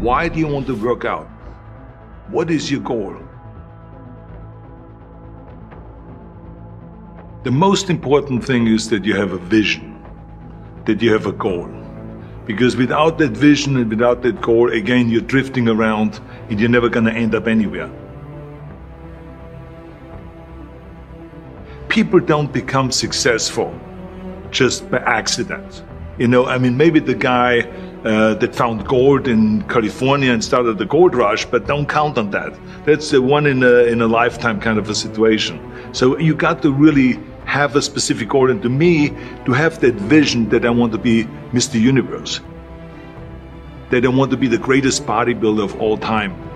Why do you want to work out? What is your goal? The most important thing is that you have a vision, that you have a goal. Because without that vision and without that goal, again, you're drifting around and you're never going to end up anywhere. People don't become successful just by accident. You know, I mean, maybe the guy uh, that found gold in California and started the gold rush, but don't count on that. That's the one in a, in a lifetime kind of a situation. So you got to really have a specific goal. And to me, to have that vision that I want to be Mr. Universe, that I want to be the greatest bodybuilder of all time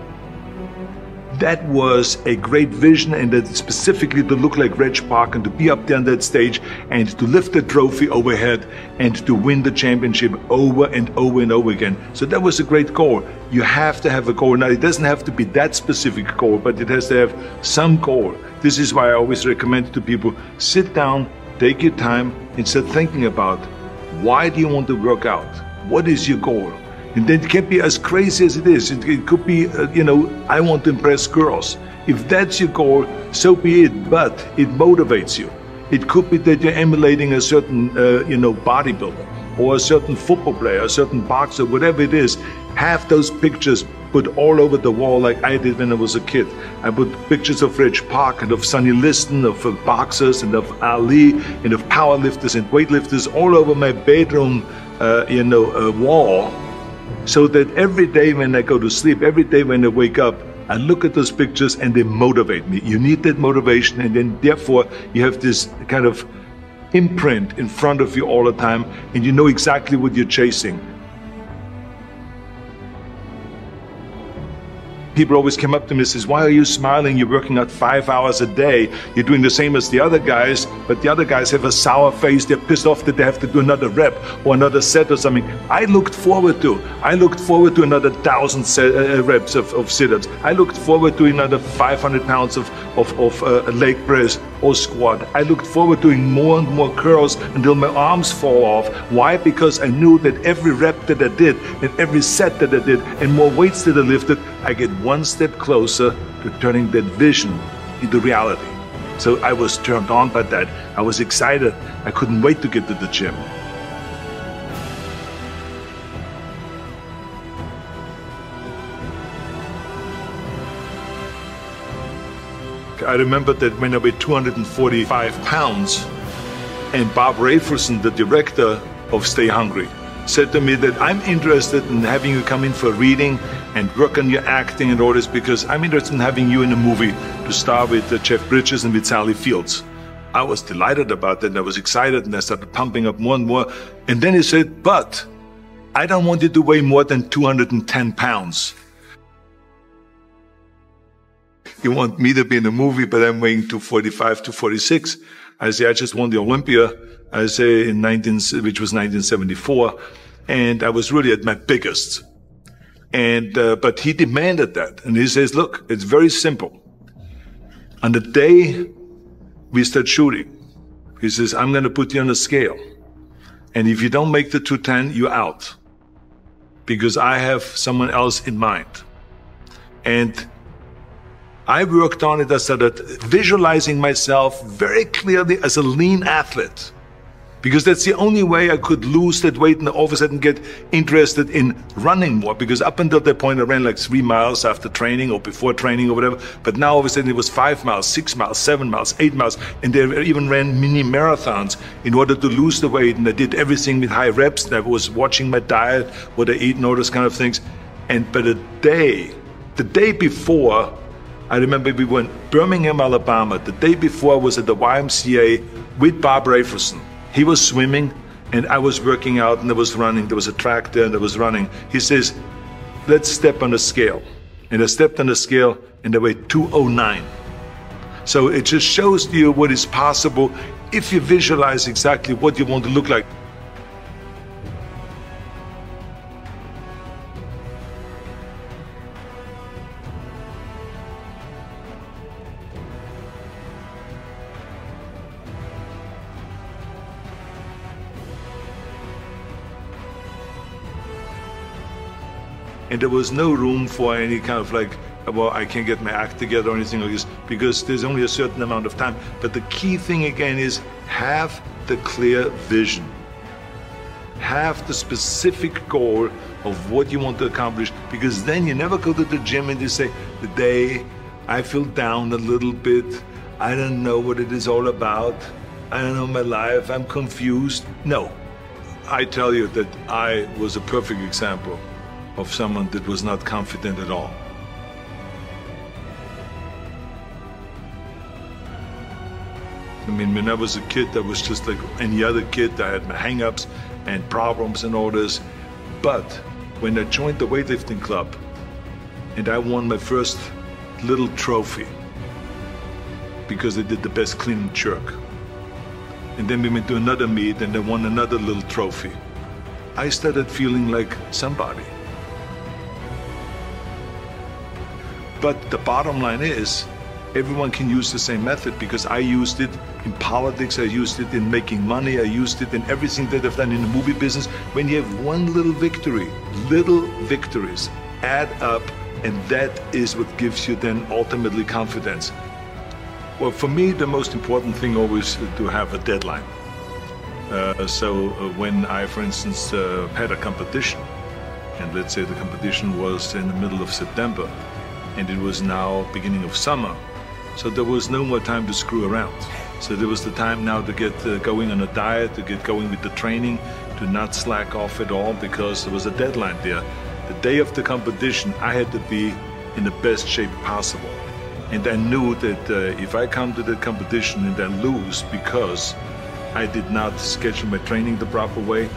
that was a great vision and that specifically to look like Reg Park and to be up there on that stage and to lift the trophy overhead and to win the championship over and over and over again. So that was a great goal. You have to have a goal. Now it doesn't have to be that specific goal, but it has to have some goal. This is why I always recommend to people sit down, take your time, and start thinking about why do you want to work out? What is your goal? And it can be as crazy as it is. It, it could be, uh, you know, I want to impress girls. If that's your goal, so be it. But it motivates you. It could be that you're emulating a certain, uh, you know, bodybuilder or a certain football player, a certain boxer, whatever it is. Have those pictures put all over the wall like I did when I was a kid. I put pictures of Reg Park and of Sonny Liston, of uh, boxers and of Ali and of powerlifters and weightlifters all over my bedroom, uh, you know, uh, wall so that every day when I go to sleep, every day when I wake up, I look at those pictures and they motivate me. You need that motivation, and then therefore you have this kind of imprint in front of you all the time, and you know exactly what you're chasing. People always come up to me and says, why are you smiling? You're working out five hours a day. You're doing the same as the other guys, but the other guys have a sour face. They're pissed off that they have to do another rep or another set or something. I looked forward to. I looked forward to another thousand set, uh, uh reps of, of sit-ups. I looked forward to another 500 pounds of, of, of uh, leg press or squat. I looked forward to doing more and more curls until my arms fall off. Why? Because I knew that every rep that I did and every set that I did and more weights that I lifted, I get one step closer to turning that vision into reality. So I was turned on by that. I was excited. I couldn't wait to get to the gym. I remember that when I weighed 245 pounds, and Bob Rafelson, the director of Stay Hungry, said to me that I'm interested in having you come in for a reading and work on your acting and all this because I'm interested in having you in a movie to star with uh, Jeff Bridges and with Sally Fields. I was delighted about that and I was excited and I started pumping up more and more. And then he said, but I don't want you to weigh more than 210 pounds. You want me to be in a movie, but I'm weighing 245 to 46. I say, I just won the Olympia. I say in 19, which was 1974. And I was really at my biggest. And, uh, but he demanded that. And he says, look, it's very simple. On the day we start shooting, he says, I'm going to put you on a scale. And if you don't make the 210, you're out. Because I have someone else in mind. And I worked on it. I started visualizing myself very clearly as a lean athlete because that's the only way I could lose that weight and all of a sudden get interested in running more. Because up until that point, I ran like three miles after training or before training or whatever. But now all of a sudden it was five miles, six miles, seven miles, eight miles. And they even ran mini marathons in order to lose the weight. And I did everything with high reps. And I was watching my diet, what I eat, and all those kind of things. And but the day, the day before, I remember we went Birmingham, Alabama. The day before I was at the YMCA with Bob Rafelson he was swimming and I was working out and I was running. There was a track there and I was running. He says, let's step on the scale. And I stepped on the scale and I weighed 209. So it just shows you what is possible if you visualize exactly what you want to look like. And there was no room for any kind of like, well, I can't get my act together or anything like this because there's only a certain amount of time. But the key thing again is have the clear vision. Have the specific goal of what you want to accomplish because then you never go to the gym and you say, the day I feel down a little bit, I don't know what it is all about, I don't know my life, I'm confused. No. I tell you that I was a perfect example of someone that was not confident at all. I mean, when I was a kid, I was just like any other kid. I had my hang-ups and problems and all this. But when I joined the weightlifting club and I won my first little trophy because I did the best clean and jerk. And then we went to another meet and I won another little trophy. I started feeling like somebody. But the bottom line is, everyone can use the same method because I used it in politics, I used it in making money, I used it in everything that I've done in the movie business. When you have one little victory, little victories add up, and that is what gives you then ultimately confidence. Well, for me, the most important thing always to have a deadline. Uh, so uh, when I, for instance, uh, had a competition, and let's say the competition was in the middle of September, and it was now beginning of summer, so there was no more time to screw around. So there was the time now to get uh, going on a diet, to get going with the training, to not slack off at all because there was a deadline there. The day of the competition, I had to be in the best shape possible. And I knew that uh, if I come to the competition and I lose because I did not schedule my training the proper way,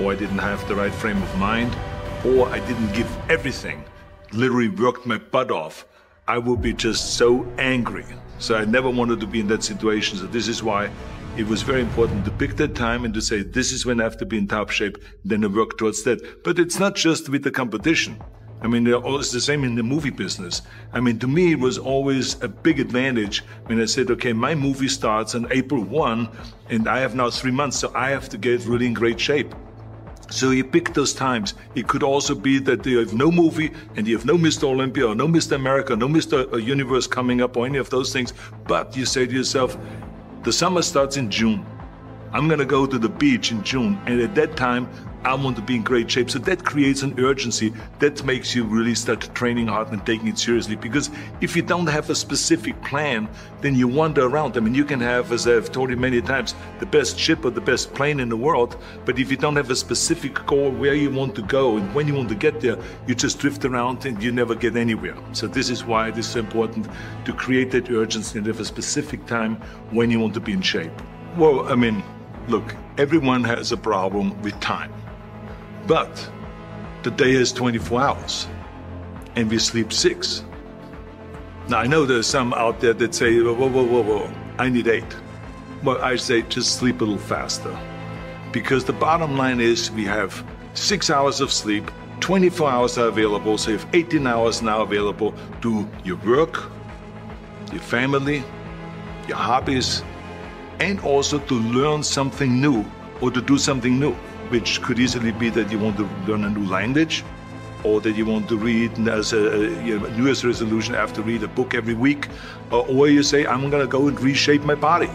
or I didn't have the right frame of mind, or I didn't give everything, literally worked my butt off, I would be just so angry. So I never wanted to be in that situation. So this is why it was very important to pick that time and to say, this is when I have to be in top shape, then I work towards that. But it's not just with the competition. I mean, it's the same in the movie business. I mean, to me, it was always a big advantage when I said, okay, my movie starts on April 1, and I have now three months, so I have to get really in great shape. So you pick those times. It could also be that you have no movie and you have no Mr. Olympia or no Mr. America, no Mr. Uh, Universe coming up or any of those things. But you say to yourself, the summer starts in June. I'm gonna go to the beach in June, and at that time, I want to be in great shape. So that creates an urgency that makes you really start training hard and taking it seriously. Because if you don't have a specific plan, then you wander around. I mean, you can have, as I've told you many times, the best ship or the best plane in the world, but if you don't have a specific goal where you want to go and when you want to get there, you just drift around and you never get anywhere. So this is why it is so important to create that urgency and have a specific time when you want to be in shape. Well, I mean, look, everyone has a problem with time. But the day has 24 hours and we sleep six. Now, I know there's some out there that say, whoa, whoa, whoa, whoa, I need eight. Well, I say just sleep a little faster. Because the bottom line is we have six hours of sleep, 24 hours are available, so you have 18 hours now available to your work, your family, your hobbies, and also to learn something new or to do something new which could easily be that you want to learn a new language or that you want to read as a, you know, New Year's resolution, I have to read a book every week, or, you say, I'm going to go and reshape my body.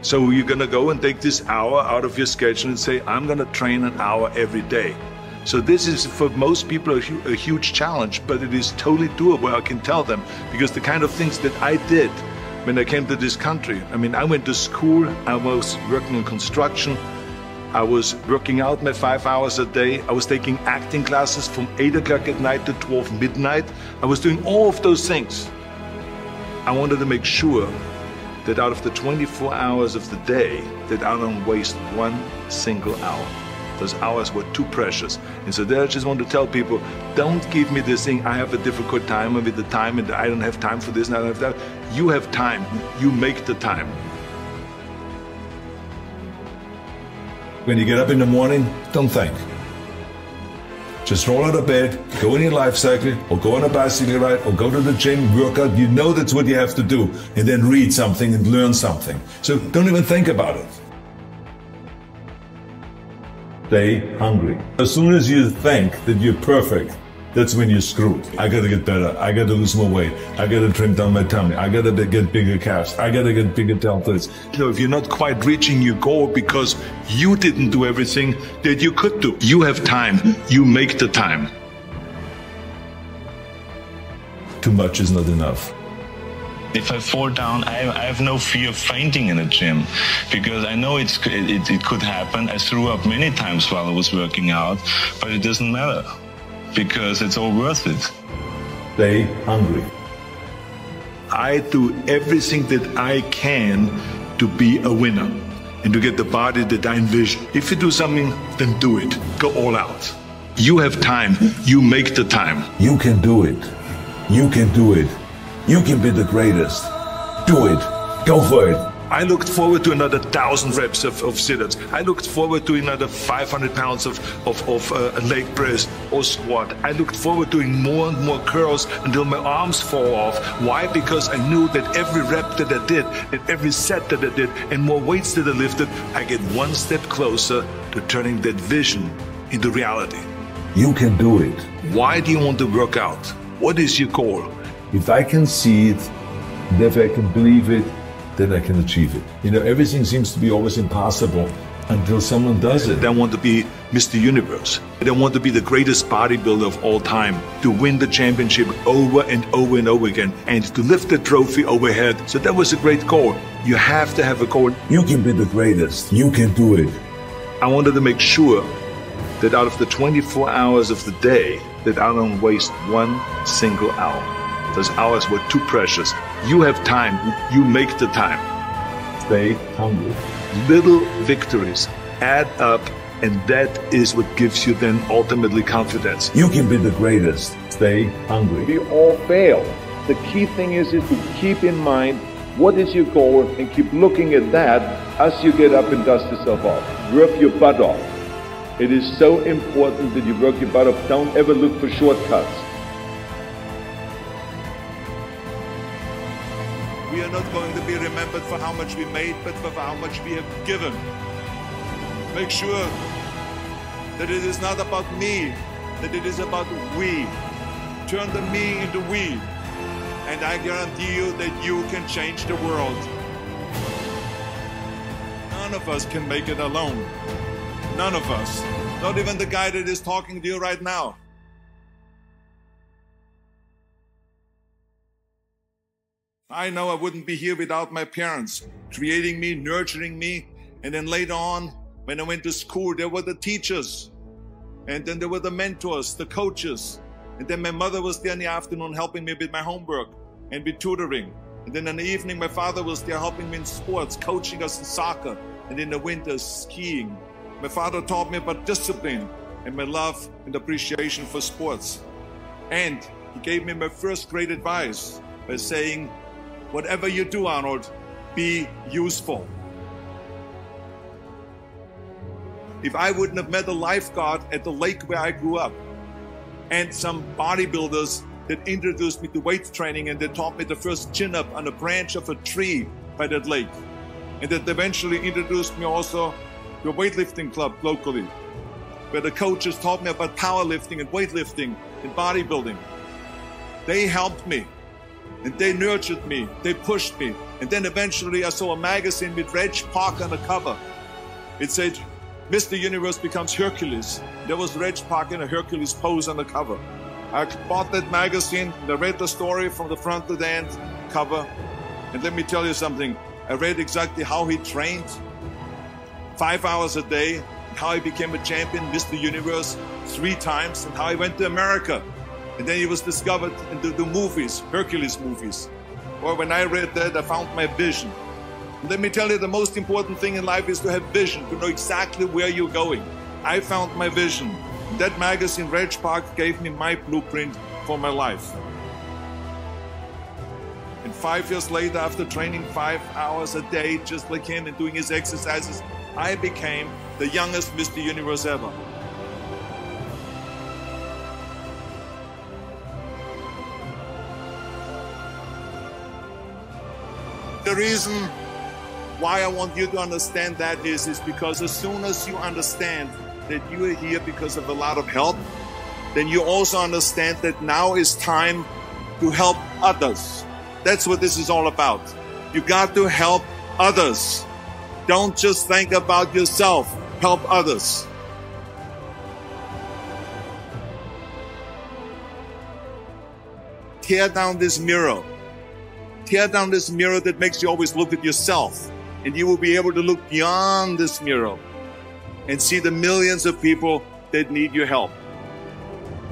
So you're going to go and take this hour out of your schedule and say, I'm going to train an hour every day. So this is for most people a, hu a huge challenge, but it is totally doable. I can tell them because the kind of things that I did when I came to this country. I mean, I went to school, I was working in construction, I was working out my five hours a day. I was taking acting classes from 8 o'clock at night to 12 midnight. I was doing all of those things. I wanted to make sure that out of the 24 hours of the day, that I don't waste one single hour. Those hours were too precious. And so there I just want to tell people, don't give me this thing, I have a difficult time with the time and I don't have time for this and I don't have that. You have time. You make the time. When you get up in the morning, don't think. Just roll out of bed, go in your life cycle, or go on a bicycle ride, or go to the gym, work out. You know that's what you have to do. And then read something and learn something. So don't even think about it. Stay hungry. As soon as you think that you're perfect, that's when you're screwed. I gotta get better. I gotta lose more weight. I gotta trim down my tummy. I gotta get bigger calves. I gotta get bigger deltoids. You know, if you're not quite reaching your goal because you didn't do everything that you could do, you have time. You make the time. Too much is not enough. If I fall down, I, I, have no fear of fainting in the gym because I know it's, it, it could happen. I threw up many times while I was working out, but it doesn't matter because it's all worth it. Stay hungry. I do everything that I can to be a winner and to get the body that I envision. If you do something, then do it. Go all out. You have time. You make the time. You can do it. You can do it. You can be the greatest. Do it. Go for it. I looked forward to another thousand reps of, of sit-ups. I looked forward to another 500 pounds of, of, of uh, leg press or squat. I looked forward to doing more and more curls until my arms fall off. Why? Because I knew that every rep that I did, and every set that I did, and more weights that I lifted, I get one step closer to turning that vision into reality. You can do it. Why do you want to work out? What is your goal? If I can see it, if I can believe it, then I can achieve it. You know, everything seems to be always impossible until someone does it. I want to be Mr. Universe. I want to be the greatest bodybuilder of all time, to win the championship over and over and over again, and to lift the trophy overhead. So that was a great goal. You have to have a goal. You can be the greatest. You can do it. I wanted to make sure that out of the 24 hours of the day, that I don't waste one single hour. Those hours were too precious. You have time. You make the time. Stay hungry. Little victories add up, and that is what gives you then ultimately confidence. You can be the greatest. Stay hungry. We all fail. The key thing is, is to keep in mind what is your goal and keep looking at that as you get up and dust yourself off. Work your butt off. It is so important that you work your butt off. Don't ever look for shortcuts. Not going to be remembered for how much we made, but for how much we have given. Make sure that it is not about me, that it is about we. Turn the me into we. And I guarantee you that you can change the world. None of us can make it alone. None of us. Not even the guy that is talking to you right now. I know I wouldn't be here without my parents creating me, nurturing me. And then later on, when I went to school, there were the teachers. And then there were the mentors, the coaches. And then my mother was there in the afternoon helping me with my homework and with tutoring. And then in the evening, my father was there helping me in sports, coaching us in soccer. And in the winter, skiing. My father taught me about discipline and my love and appreciation for sports. And he gave me my first great advice by saying, Whatever you do, Arnold, be useful. If I wouldn't have met a lifeguard at the lake where I grew up and some bodybuilders that introduced me to weight training and they taught me the first chin up on a branch of a tree by that lake, and that eventually introduced me also to a weightlifting club locally, where the coaches taught me about powerlifting and weightlifting and bodybuilding. They helped me and they nurtured me, they pushed me. And then eventually I saw a magazine with Reg Park on the cover. It said, Mr. Universe becomes Hercules. There was Reg Park in a Hercules pose on the cover. I bought that magazine and I read the story from the front to the end cover. And let me tell you something. I read exactly how he trained five hours a day, how he became a champion, Mr. Universe, three times, and how he went to America and then he was discovered in the, the movies, Hercules movies. Or when I read that, I found my vision. And let me tell you, the most important thing in life is to have vision, to know exactly where you're going. I found my vision. That magazine, Reg Park, gave me my blueprint for my life. And five years later, after training five hours a day, just like him, and doing his exercises, I became the youngest Mr. Universe ever. The reason why I want you to understand that is, is because as soon as you understand that you are here because of a lot of help, then you also understand that now is time to help others. That's what this is all about. You got to help others. Don't just think about yourself. Help others. Tear down this mirror. Tear down this mirror that makes you always look at yourself. And you will be able to look beyond this mirror and see the millions of people that need your help.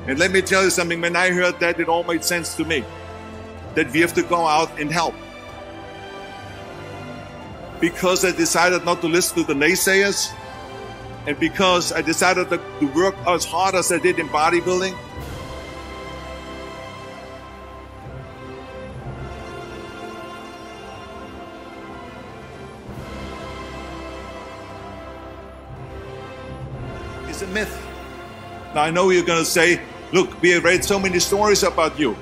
And let me tell you something, when I heard that, it all made sense to me that we have to go out and help. Because I decided not to listen to the naysayers, and because I decided to work as hard as I did in bodybuilding, Now I know you're going to say, look, we have read so many stories about you,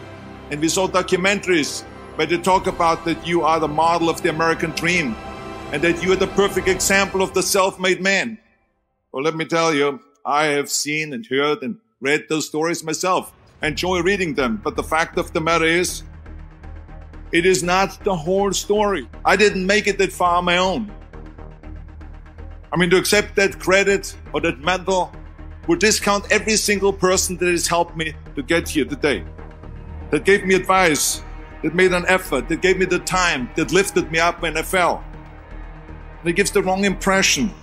and we saw documentaries where they talk about that you are the model of the American dream, and that you are the perfect example of the self-made man. Well, let me tell you, I have seen and heard and read those stories myself. Enjoy reading them, but the fact of the matter is, it is not the whole story. I didn't make it that far on my own. I mean, to accept that credit or that medal would discount every single person that has helped me to get here today, that gave me advice, that made an effort, that gave me the time, that lifted me up when I fell. And it gives the wrong impression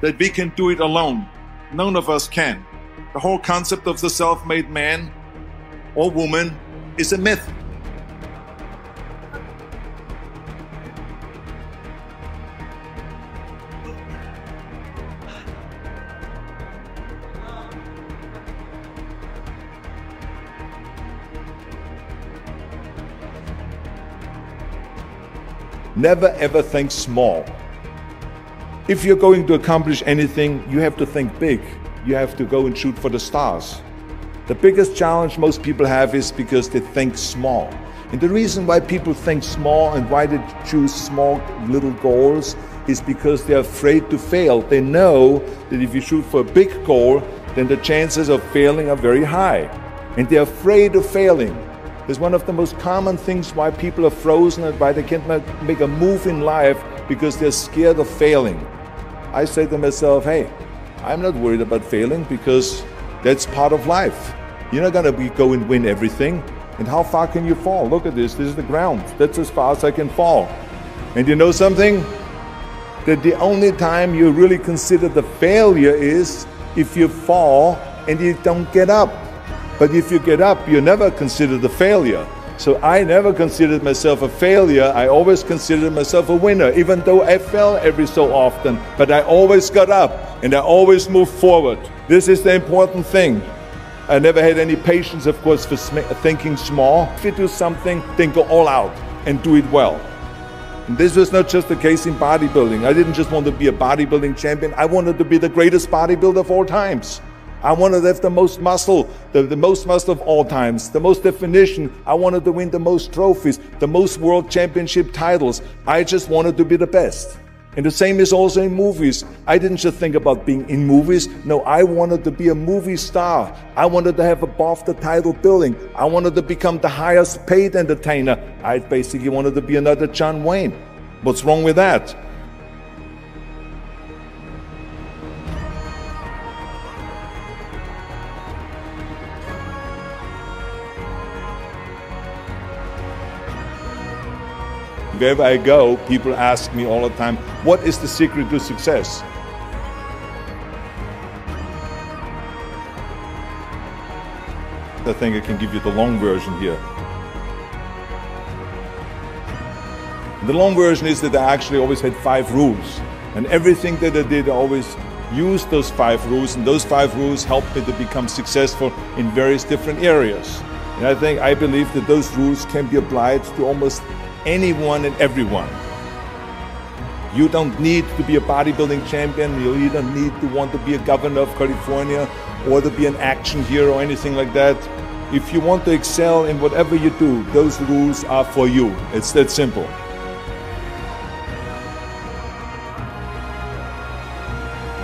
that we can do it alone. None of us can. The whole concept of the self made man or woman is a myth. Never ever think small. If you're going to accomplish anything, you have to think big. You have to go and shoot for the stars. The biggest challenge most people have is because they think small. And the reason why people think small and why they choose small little goals is because they're afraid to fail. They know that if you shoot for a big goal, then the chances of failing are very high. And they're afraid of failing is one of the most common things why people are frozen and why they can't make a move in life because they're scared of failing. I say to myself, hey, I'm not worried about failing because that's part of life. You're not going to go and win everything. And how far can you fall? Look at this. This is the ground. That's as far as I can fall. And you know something? That the only time you really consider the failure is if you fall and you don't get up. But if you get up, you never considered a failure. So I never considered myself a failure. I always considered myself a winner, even though I fell every so often. But I always got up and I always moved forward. This is the important thing. I never had any patience, of course, for thinking small. If you do something, then go all out and do it well. And this was not just the case in bodybuilding. I didn't just want to be a bodybuilding champion, I wanted to be the greatest bodybuilder of all times. I wanted to have the most muscle, the, the most muscle of all times, the most definition. I wanted to win the most trophies, the most world championship titles. I just wanted to be the best. And the same is also in movies. I didn't just think about being in movies. No, I wanted to be a movie star. I wanted to have above the title billing. I wanted to become the highest paid entertainer. I basically wanted to be another John Wayne. What's wrong with that? Wherever I go, people ask me all the time, what is the secret to success? I think I can give you the long version here. The long version is that I actually always had five rules. And everything that I did, I always used those five rules. And those five rules helped me to become successful in various different areas. And I think, I believe that those rules can be applied to almost anyone and everyone. You don't need to be a bodybuilding champion. You don't need to want to be a governor of California or to be an action hero or anything like that. If you want to excel in whatever you do, those rules are for you. It's that simple.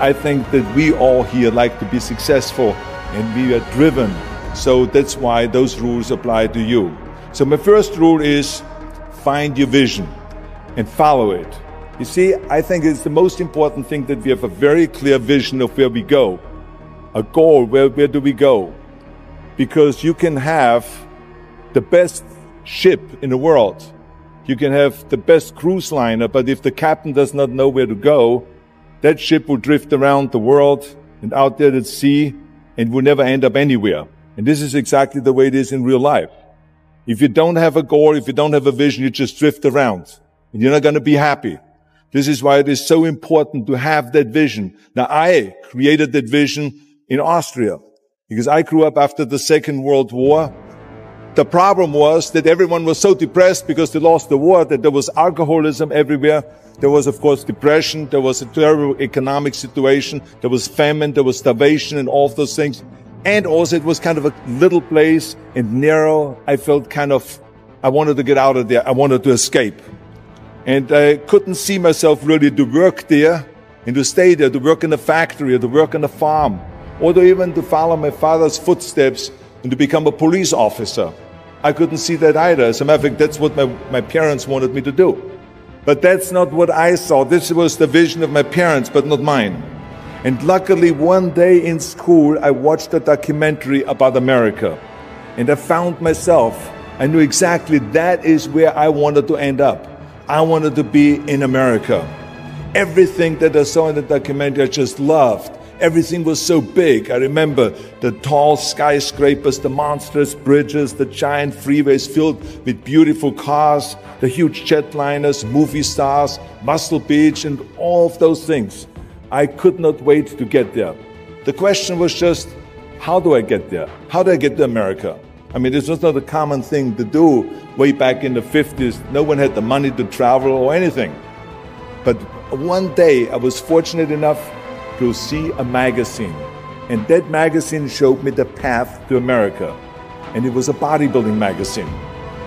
I think that we all here like to be successful and we are driven So that's why those rules apply to you. So my first rule is find your vision and follow it. You see, I think it's the most important thing that we have a very clear vision of where we go, a goal, where, where do we go? Because you can have the best ship in the world. You can have the best cruise liner, but if the captain does not know where to go, that ship will drift around the world and out there at sea and will never end up anywhere. And this is exactly the way it is in real life. If you don't have a goal, if you don't have a vision, you just drift around and you're not going to be happy. This is why it is so important to have that vision. Now I created that vision in Austria because I grew up after the Second World War. The problem was that everyone was so depressed because they lost the war that there was alcoholism everywhere. There was, of course, depression. There was a terrible economic situation. There was famine. There was starvation and all those things. And also it was kind of a little place and narrow. I felt kind of, I wanted to get out of there. I wanted to escape. And I couldn't see myself really to work there and to stay there, to work in a factory or to work on a farm, or to even to follow my father's footsteps and to become a police officer. I couldn't see that either. As a matter of fact, that's what my, my parents wanted me to do. But that's not what I saw. This was the vision of my parents, but not mine. And luckily, one day in school, I watched a documentary about America. And I found myself, I knew exactly that is where I wanted to end up. I wanted to be in America. Everything that I saw in the documentary, I just loved. Everything was so big. I remember the tall skyscrapers, the monstrous bridges, the giant freeways filled with beautiful cars, the huge jetliners, movie stars, Muscle Beach, and all of those things. I could not wait to get there. The question was just, how do I get there? How do I get to America? I mean, this was not a common thing to do way back in the 50s. No one had the money to travel or anything. But one day I was fortunate enough to see a magazine. And that magazine showed me the path to America. And it was a bodybuilding magazine.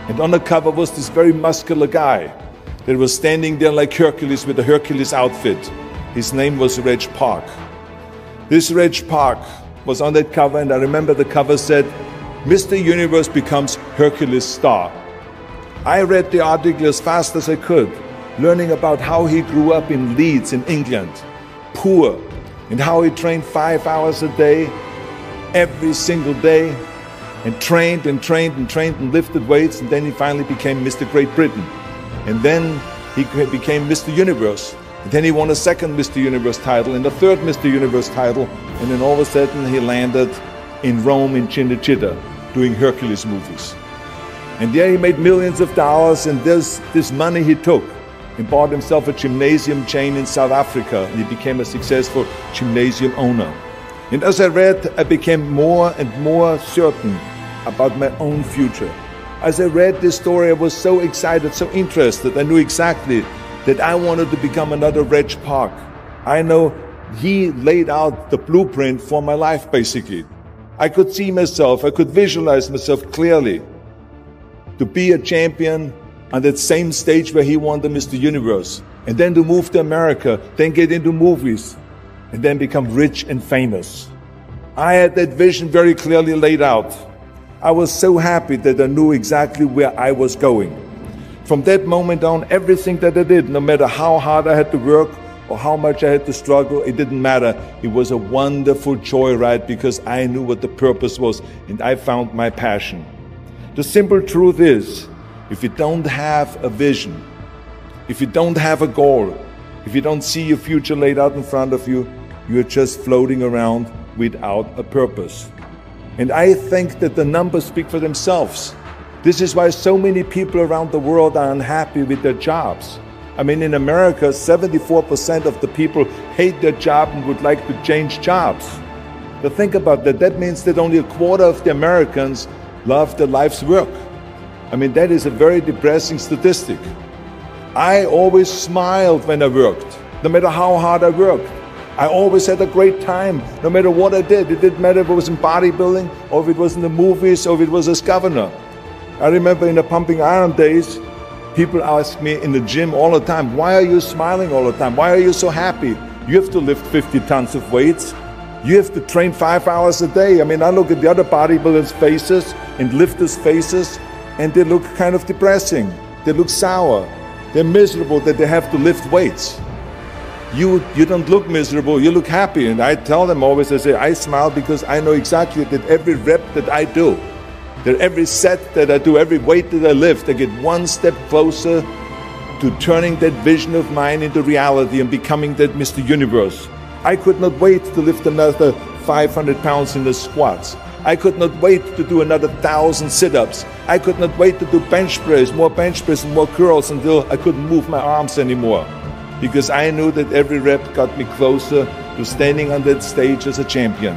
And on the cover was this very muscular guy that was standing there like Hercules with a Hercules outfit. His name was Reg Park. This Reg Park was on that cover, and I remember the cover said, Mr. Universe becomes Hercules star. I read the article as fast as I could, learning about how he grew up in Leeds in England, poor, and how he trained five hours a day, every single day, and trained and trained and trained and lifted weights, and then he finally became Mr. Great Britain. And then he became Mr. Universe. Then he won a second Mr. Universe title and a third Mr. Universe title, and then all of a sudden he landed in Rome in Cinecittà doing Hercules movies. And there he made millions of dollars, and this, this money he took and bought himself a gymnasium chain in South Africa, and he became a successful gymnasium owner. And as I read, I became more and more certain about my own future. As I read this story, I was so excited, so interested. I knew exactly that I wanted to become another Reg Park. I know he laid out the blueprint for my life, basically. I could see myself, I could visualize myself clearly to be a champion on that same stage where he won the Mr. Universe, and then to move to America, then get into movies, and then become rich and famous. I had that vision very clearly laid out. I was so happy that I knew exactly where I was going. From that moment on, everything that I did, no matter how hard I had to work, or how much I had to struggle, it didn't matter. It was a wonderful joyride because I knew what the purpose was and I found my passion. The simple truth is, if you don't have a vision, if you don't have a goal, if you don't see your future laid out in front of you, you're just floating around without a purpose. And I think that the numbers speak for themselves. This is why so many people around the world are unhappy with their jobs. I mean, in America, 74% of the people hate their job and would like to change jobs. But think about that. That means that only a quarter of the Americans love their life's work. I mean, that is a very depressing statistic. I always smiled when I worked, no matter how hard I worked. I always had a great time, no matter what I did. It didn't matter if it was in bodybuilding, or if it was in the movies, or if it was as governor. I remember in the pumping iron days, People ask me in the gym all the time, why are you smiling all the time? Why are you so happy? You have to lift 50 tons of weights. You have to train five hours a day. I mean, I look at the other bodybuilders' faces and lifters' faces, and they look kind of depressing. They look sour. They're miserable that they have to lift weights. You, you don't look miserable, you look happy. And I tell them always, I say, I smile because I know exactly that every rep that I do, that every set that I do, every weight that I lift, I get one step closer to turning that vision of mine into reality and becoming that Mr. Universe. I could not wait to lift another 500 pounds in the squats. I could not wait to do another thousand sit ups. I could not wait to do bench press, more bench press and more curls until I couldn't move my arms anymore. Because I knew that every rep got me closer to standing on that stage as a champion.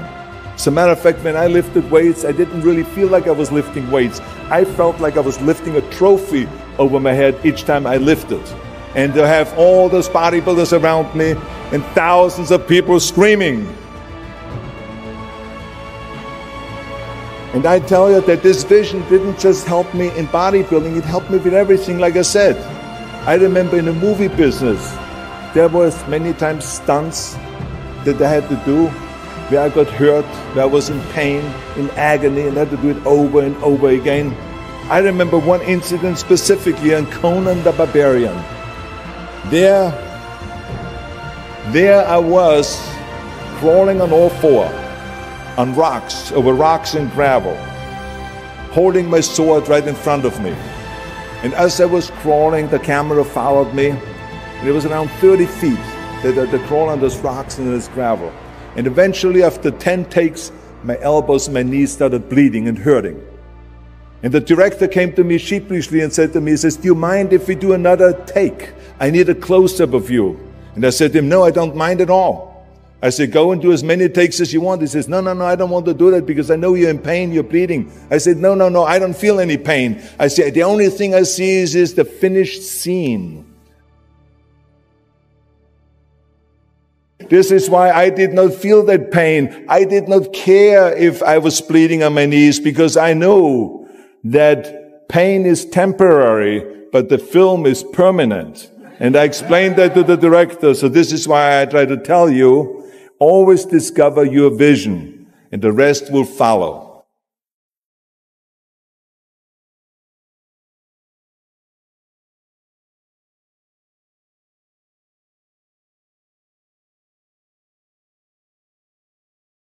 As a matter of fact, when I lifted weights, I didn't really feel like I was lifting weights. I felt like I was lifting a trophy over my head each time I lifted. And to have all those bodybuilders around me and thousands of people screaming. And I tell you that this vision didn't just help me in bodybuilding, it helped me with everything, like I said. I remember in the movie business, there was many times stunts that I had to do where I got hurt, where I was in pain, in agony, and had to do it over and over again. I remember one incident specifically on Conan the Barbarian. There, there I was crawling on all four, on rocks, over rocks and gravel, holding my sword right in front of me. And as I was crawling, the camera followed me. And it was around 30 feet that I crawl on those rocks and this gravel. And eventually, after 10 takes, my elbows and my knees started bleeding and hurting. And the director came to me sheepishly and said to me, he says, Do you mind if we do another take? I need a close up of you. And I said to him, No, I don't mind at all. I said, Go and do as many takes as you want. He says, No, no, no, I don't want to do that because I know you're in pain, you're bleeding. I said, No, no, no, I don't feel any pain. I said, The only thing I see is, is the finished scene. This is why I did not feel that pain. I did not care if I was bleeding on my knees because I know that pain is temporary, but the film is permanent. And I explained that to the director. So this is why I try to tell you, always discover your vision and the rest will follow.